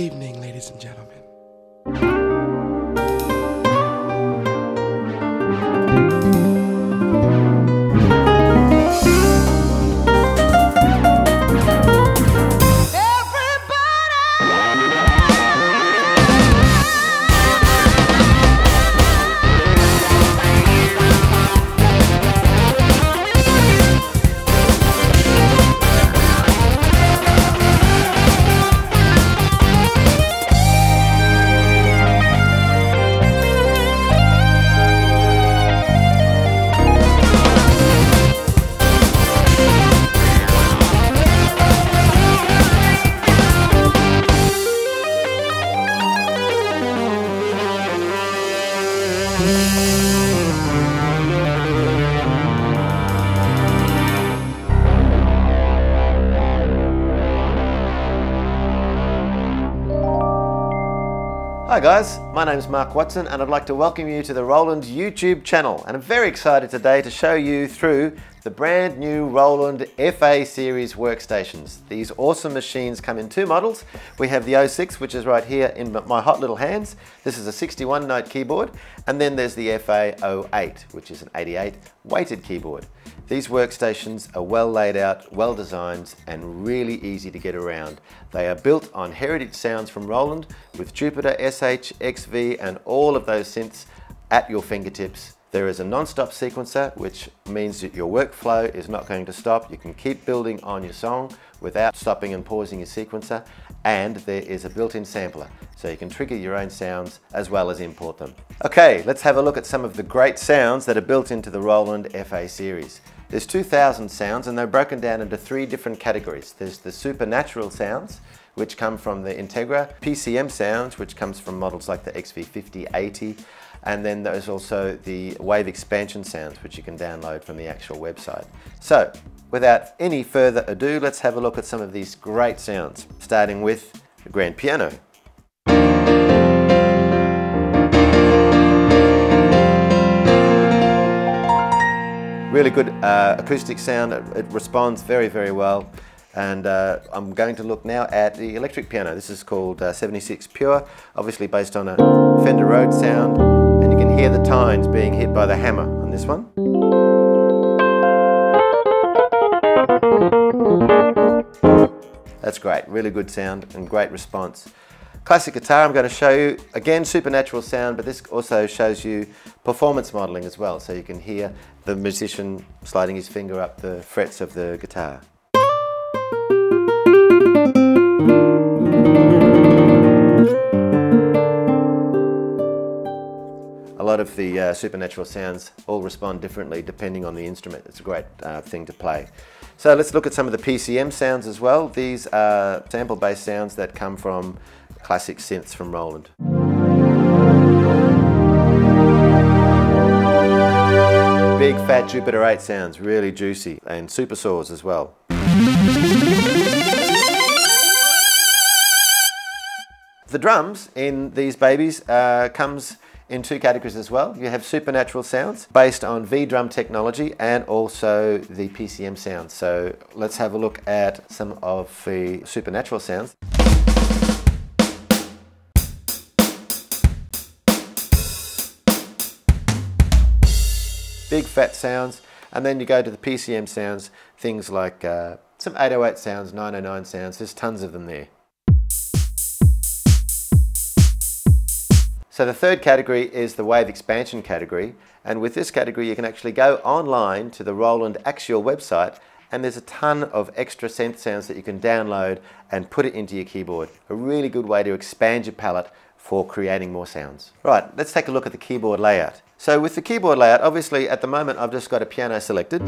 evening, ladies and gentlemen. Hi guys, my name is Mark Watson and I'd like to welcome you to the Roland YouTube channel. And I'm very excited today to show you through the brand new Roland FA series workstations. These awesome machines come in two models. We have the 06 which is right here in my hot little hands. This is a 61 note keyboard and then there's the FA 08 which is an 88 weighted keyboard. These workstations are well laid out, well designed and really easy to get around. They are built on heritage sounds from Roland with Jupiter, SH, XV and all of those synths at your fingertips. There is a non-stop sequencer which means that your workflow is not going to stop. You can keep building on your song without stopping and pausing your sequencer and there is a built-in sampler so you can trigger your own sounds as well as import them. Okay, let's have a look at some of the great sounds that are built into the Roland FA series. There's 2,000 sounds and they're broken down into three different categories. There's the supernatural sounds, which come from the Integra, PCM sounds, which comes from models like the XV5080, and then there's also the wave expansion sounds, which you can download from the actual website. So, without any further ado, let's have a look at some of these great sounds, starting with the grand piano. Really good uh, acoustic sound. It, it, responds very, very well. And uh, I'm going to look now at the electric piano. This is called uh, 76 Pure, obviously based on a Fender Rhodes sound. And you can hear the tines being hit by the hammer on this one. That's great, really good sound and great response. Classic guitar I'm going to show you, again supernatural sound, but this also shows you performance modeling as well, so you can hear the musician sliding his finger up the frets of the guitar. Lot of the uh, supernatural sounds all respond differently depending on the instrument. It's a great uh, thing to play. So let's look at some of the PCM sounds as well. These are sample-based sounds that come from classic synths from Roland. Big fat Jupiter 8 sounds, really juicy, and super saws as well. The drums in these babies uh, comes in two categories as well. You have supernatural sounds based on V-drum technology and also the PCM sounds. So let's have a look at some of the supernatural sounds. Big fat sounds. And then you go to the PCM sounds, things like uh, some 808 sounds, 909 sounds, there's tons of them there. So the third category is the wave expansion category. And with this category, you can actually go online to the Roland Axial website and there's a ton of extra synth sounds that you can download and put it into your keyboard. A really good way to expand your palette for creating more sounds. Right, let's take a look at the keyboard layout. So with the keyboard layout, obviously at the moment I've just got a piano selected.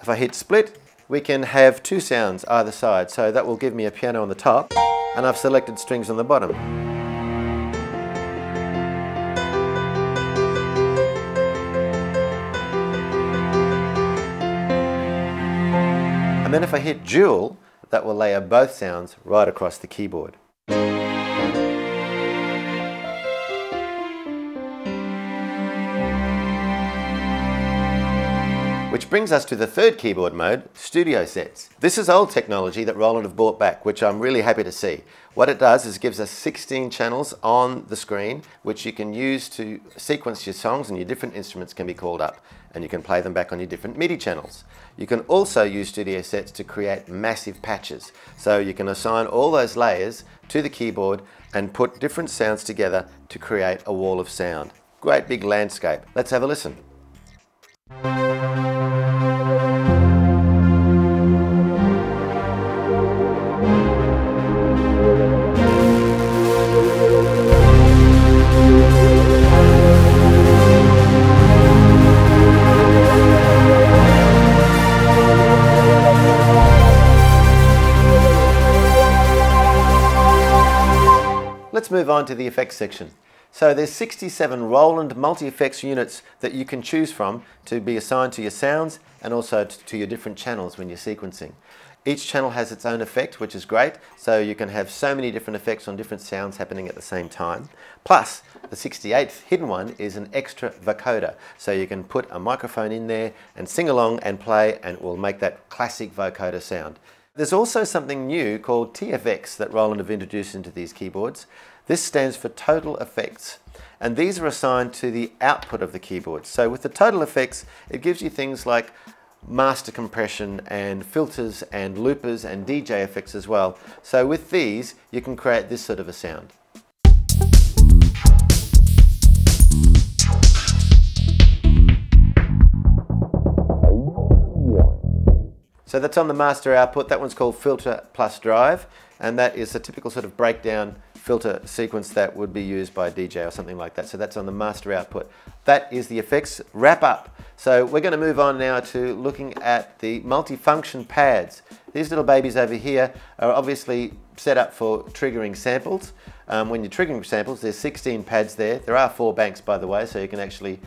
If I hit split, we can have two sounds either side. So that will give me a piano on the top and I've selected strings on the bottom. And then if I hit dual, that will layer both sounds right across the keyboard. Which brings us to the third keyboard mode, studio sets. This is old technology that Roland have brought back, which I'm really happy to see. What it does is gives us 16 channels on the screen, which you can use to sequence your songs and your different instruments can be called up and you can play them back on your different MIDI channels. You can also use studio sets to create massive patches. So you can assign all those layers to the keyboard and put different sounds together to create a wall of sound. Great big landscape. Let's have a listen. Move on to the effects section. So there's 67 Roland multi-effects units that you can choose from to be assigned to your sounds and also to your different channels when you're sequencing. Each channel has its own effect, which is great, so you can have so many different effects on different sounds happening at the same time. Plus, the 68th hidden one is an extra vocoder, so you can put a microphone in there and sing along and play and it will make that classic vocoder sound. There's also something new called TFX that Roland have introduced into these keyboards. This stands for total effects and these are assigned to the output of the keyboard. So with the total effects, it gives you things like master compression and filters and loopers and DJ effects as well. So with these, you can create this sort of a sound. So that's on the master output. That one's called filter plus drive, and that is a typical sort of breakdown filter sequence that would be used by DJ or something like that. So that's on the master output. That is the effects wrap up. So we're going to move on now to looking at the multifunction pads. These little babies over here are obviously set up for triggering samples. Um, when you're triggering samples, there's 16 pads there. There are four banks, by the way, so you can actually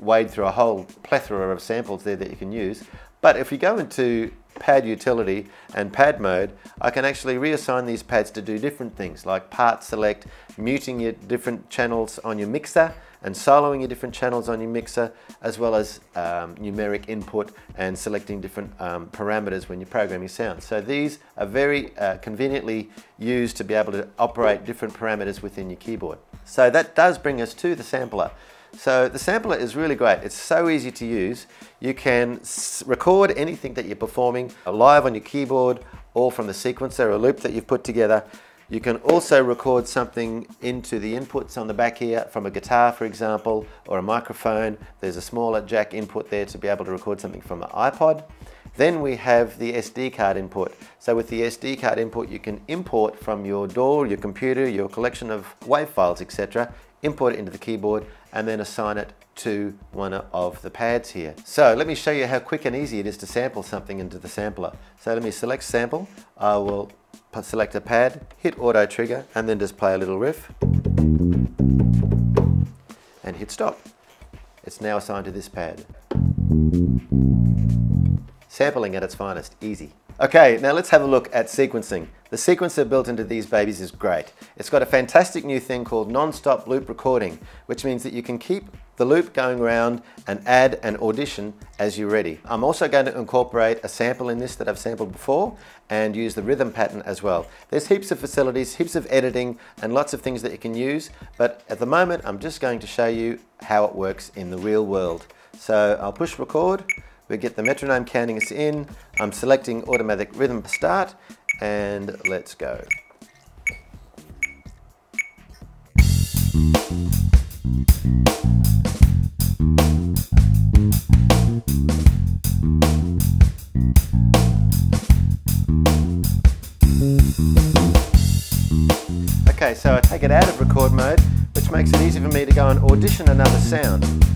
wade through a whole plethora of samples there that you can use. But if you go into pad utility and pad mode, I can actually reassign these pads to do different things like part select, muting your different channels on your mixer and soloing your different channels on your mixer, as well as um, numeric input and selecting different um, parameters when you're programming sound. So these are very uh, conveniently used to be able to operate different parameters within your keyboard. So that does bring us to the sampler. So the sampler is really great. It's so easy to use. You can record anything that you're performing live on your keyboard or from the sequencer or loop that you've put together. You can also record something into the inputs on the back here from a guitar, for example, or a microphone. There's a smaller jack input there to be able to record something from an iPod. Then we have the SD card input. So with the SD card input, you can import from your DAW, your computer, your collection of WAV files, etc., import it into the keyboard and then assign it to one of the pads here. So let me show you how quick and easy it is to sample something into the sampler. So let me select sample. I will select a pad, hit auto trigger, and then just play a little riff. And hit stop. It's now assigned to this pad. Sampling at its finest, easy. Okay, now let's have a look at sequencing. The sequencer built into these babies is great. It's got a fantastic new thing called non-stop loop recording, which means that you can keep the loop going around and add an audition as you're ready. I'm also going to incorporate a sample in this that I've sampled before and use the rhythm pattern as well. There's heaps of facilities, heaps of editing and lots of things that you can use, but at the moment I'm just going to show you how it works in the real world. So I'll push record, we get the metronome counting us in. I'm selecting automatic rhythm start and let's go. Okay, so I take it out of record mode, which makes it easy for me to go and audition another sound.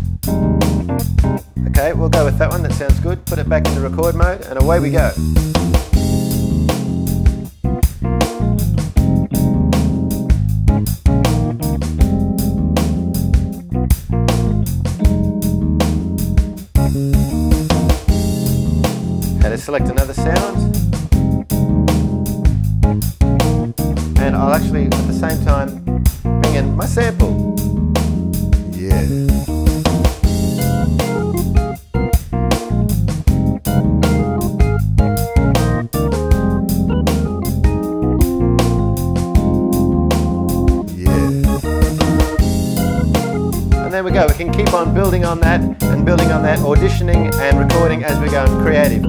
Okay, we'll go with that one, that sounds good. Put it back into record mode and away we go. Had to select another sound. And I'll actually, at the same time, bring in my sample. Yeah. Can keep on building on that and building on that, auditioning and recording as we go and creative.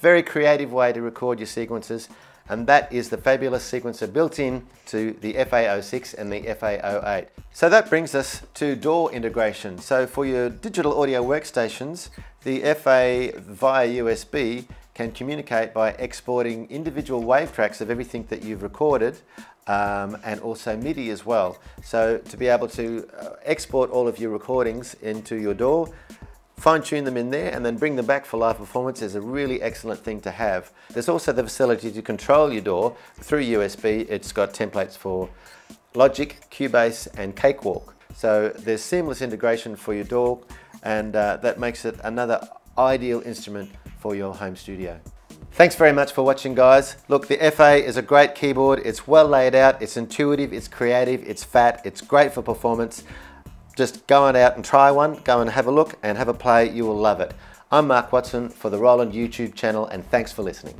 Very creative way to record your sequences and that is the fabulous sequencer built in to the FA06 and the FA08. So that brings us to DAW integration. So for your digital audio workstations, the FA via USB can communicate by exporting individual wave tracks of everything that you've recorded um, and also MIDI as well. So to be able to uh, export all of your recordings into your DAW, fine tune them in there and then bring them back for live performance is a really excellent thing to have. There's also the facility to control your DAW through USB. It's got templates for Logic, Cubase and Cakewalk. So there's seamless integration for your DAW and uh, that makes it another ideal instrument for your home studio. Thanks very much for watching guys. Look, the FA is a great keyboard. It's well laid out, it's intuitive, it's creative, it's fat, it's great for performance just go on out and try one, go and have a look and have a play, you will love it. I'm Mark Watson for the Roland YouTube channel and thanks for listening.